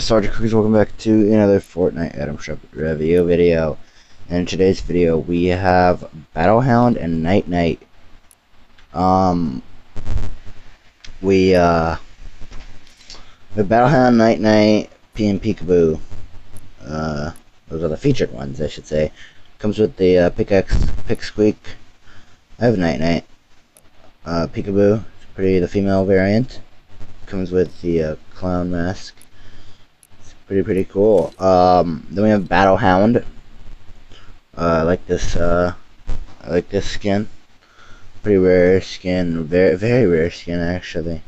Sergeant Cookies, welcome back to another Fortnite item shop review video. And In today's video, we have Battlehound and Nite Nite. Um, we, uh, the Battlehound, Nite Nite, P and Peekaboo. Uh, those are the featured ones, I should say. Comes with the uh, pickaxe, pick squeak. I have Nite Nite. Uh, Peekaboo, pretty the female variant. Comes with the uh, clown mask pretty pretty cool. Um, then we have Battlehound. Uh, I like this. Uh, I like this skin. Pretty rare skin. Very very rare skin actually.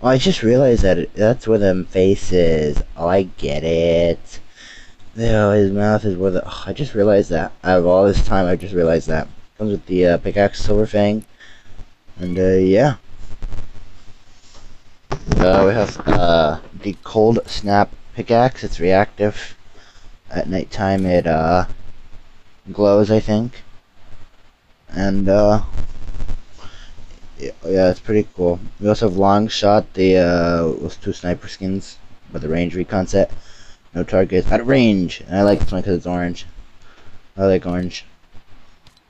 Oh, I just realized that it, that's where the face is. Oh, I get it. Oh, his mouth is where the. Oh, I just realized that. Out of all this time, I just realized that. Comes with the uh, pickaxe, silver fang, and uh, yeah. Uh, we have uh, the Cold Snap pickaxe. It's reactive. At nighttime it uh, glows, I think. And uh, yeah, it's pretty cool. We also have Long Shot, the uh, with two sniper skins, with the range recon set. No targets at range. And I like this one because it's orange. I like orange.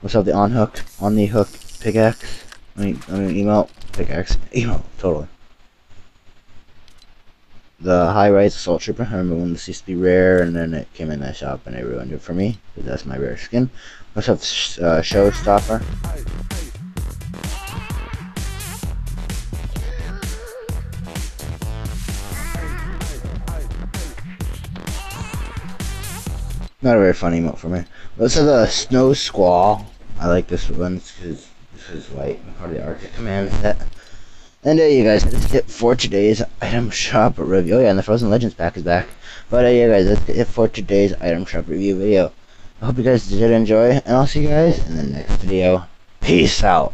We also have the on hook, on the hook pickaxe. I mean, I mean, emote pickaxe, emote, totally the high rise assault trooper. I remember when this used to be rare, and then it came in that shop, and it ruined it for me because that's my rare skin. Also have uh, Showstopper. Not a very funny emote for me. This is the Snow Squall. I like this one because this is white, part of the Arctic Command set. And uh, you guys, that's it for today's item shop review. Oh yeah, and the Frozen Legends pack is back. But uh, yeah, guys, that's it for today's item shop review video. I hope you guys did enjoy, and I'll see you guys in the next video. Peace out.